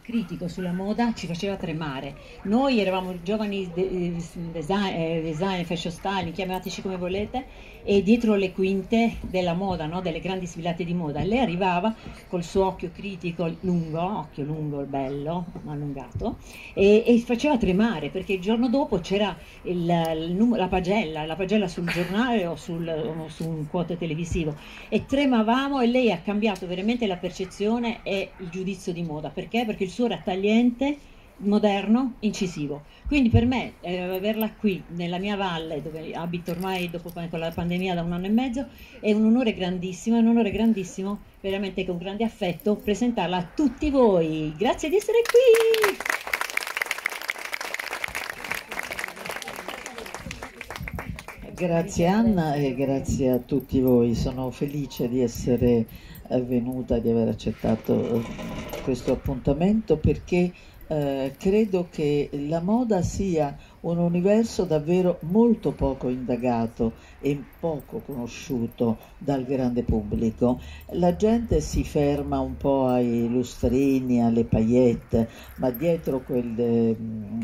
critico sulla moda ci faceva tremare. Noi eravamo giovani eh, design, eh, design fashion styling, chiamateci come volete, e dietro le quinte della moda, no? delle grandi sfilate di moda. Lei arrivava col suo occhio critico lungo, occhio lungo, bello, allungato, e, e faceva tremare perché il giorno dopo c'era il, la pagella, la pagella sul giornale o, sul, o su un quote televisivo e tremavamo e lei ha cambiato veramente la percezione e il giudizio di moda. Perché? Perché il suo era tagliente moderno, incisivo. Quindi per me eh, averla qui nella mia valle, dove abito ormai dopo con la pandemia da un anno e mezzo, è un onore grandissimo, è un onore grandissimo, veramente con grande affetto, presentarla a tutti voi. Grazie di essere qui! Grazie Anna e grazie a tutti voi, sono felice di essere venuta, di aver accettato eh, questo appuntamento perché eh, credo che la moda sia un universo davvero molto poco indagato e poco conosciuto dal grande pubblico. La gente si ferma un po' ai lustrini, alle paillette, ma dietro quelle,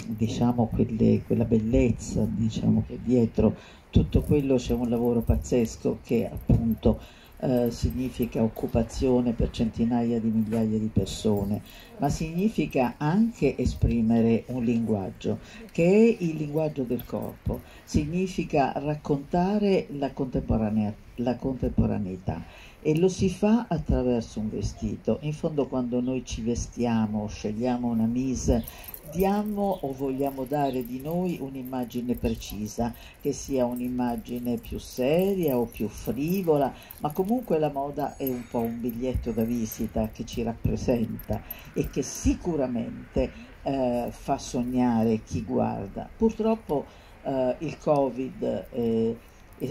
diciamo, quelle, quella bellezza, diciamo che dietro tutto quello c'è un lavoro pazzesco che appunto eh, significa occupazione per centinaia di migliaia di persone, ma significa anche esprimere un linguaggio, che è il linguaggio del corpo, significa raccontare la, contemporanea, la contemporaneità e lo si fa attraverso un vestito. In fondo quando noi ci vestiamo, scegliamo una mise, diamo o vogliamo dare di noi un'immagine precisa, che sia un'immagine più seria o più frivola, ma comunque la moda è un po' un biglietto da visita che ci rappresenta e che sicuramente eh, fa sognare chi guarda. Purtroppo eh, il Covid eh,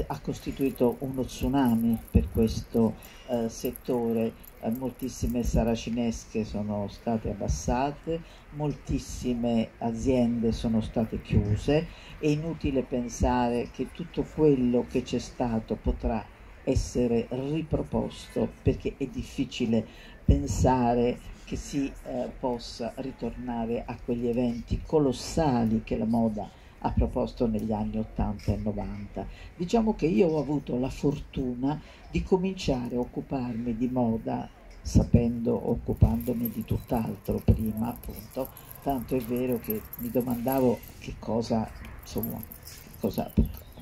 ha costituito uno tsunami per questo eh, settore. Eh, moltissime saracinesche sono state abbassate, moltissime aziende sono state chiuse, è inutile pensare che tutto quello che c'è stato potrà essere riproposto perché è difficile pensare che si eh, possa ritornare a quegli eventi colossali che la moda ha proposto negli anni 80 e 90. Diciamo che io ho avuto la fortuna di cominciare a occuparmi di moda sapendo, occupandomi di tutt'altro prima appunto, tanto è vero che mi domandavo che cosa, insomma, cosa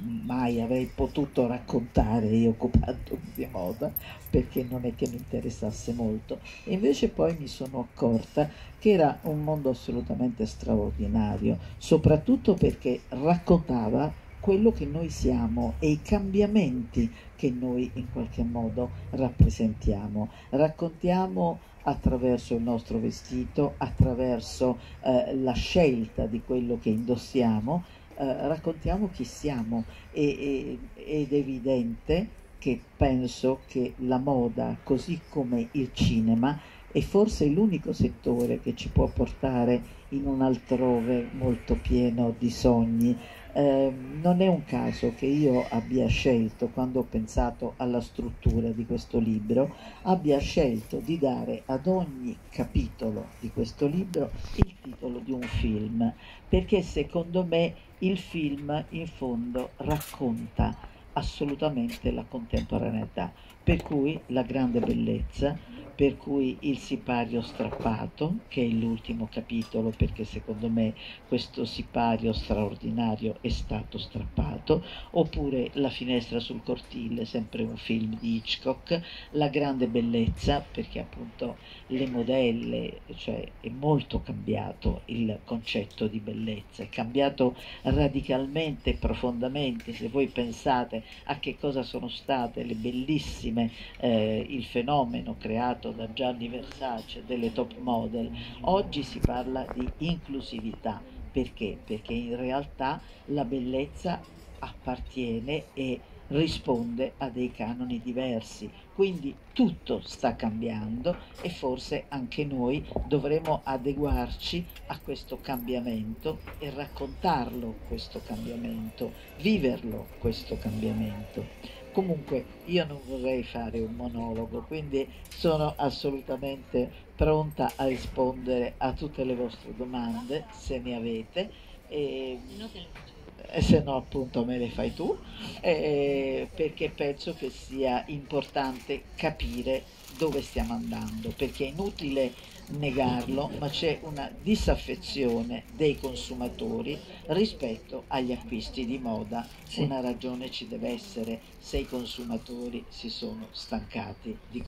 mai avrei potuto raccontare io occupandomi di moda perché non è che mi interessasse molto. E invece poi mi sono accorta che era un mondo assolutamente straordinario soprattutto perché raccontava quello che noi siamo e i cambiamenti che noi in qualche modo rappresentiamo. Raccontiamo attraverso il nostro vestito attraverso eh, la scelta di quello che indossiamo eh, raccontiamo chi siamo. E, e, ed è evidente che penso che la moda, così come il cinema, è forse l'unico settore che ci può portare in un altrove molto pieno di sogni. Eh, non è un caso che io abbia scelto, quando ho pensato alla struttura di questo libro, abbia scelto di dare ad ogni capitolo di questo libro il titolo di un film, perché secondo me il film in fondo racconta assolutamente la contemporaneità, per cui la grande bellezza, per cui il sipario strappato, che è l'ultimo capitolo perché secondo me questo sipario straordinario è stato strappato, oppure La finestra sul cortile, sempre un film di Hitchcock, La grande bellezza, perché appunto le modelle, cioè è molto cambiato il concetto di bellezza, è cambiato radicalmente e profondamente, se voi pensate a che cosa sono state le bellissime, eh, il fenomeno creato da Gianni Versace delle top model, oggi si parla di inclusività. Perché? Perché in realtà la bellezza appartiene e risponde a dei canoni diversi. Quindi tutto sta cambiando e forse anche noi dovremo adeguarci a questo cambiamento e raccontarlo questo cambiamento, viverlo questo cambiamento Comunque io non vorrei fare un monologo, quindi sono assolutamente pronta a rispondere a tutte le vostre domande, se ne avete. E, e se no appunto me le fai tu, eh, perché penso che sia importante capire dove stiamo andando, perché è inutile negarlo, ma c'è una disaffezione dei consumatori rispetto agli acquisti di moda. Sì. Una ragione ci deve essere se i consumatori si sono stancati di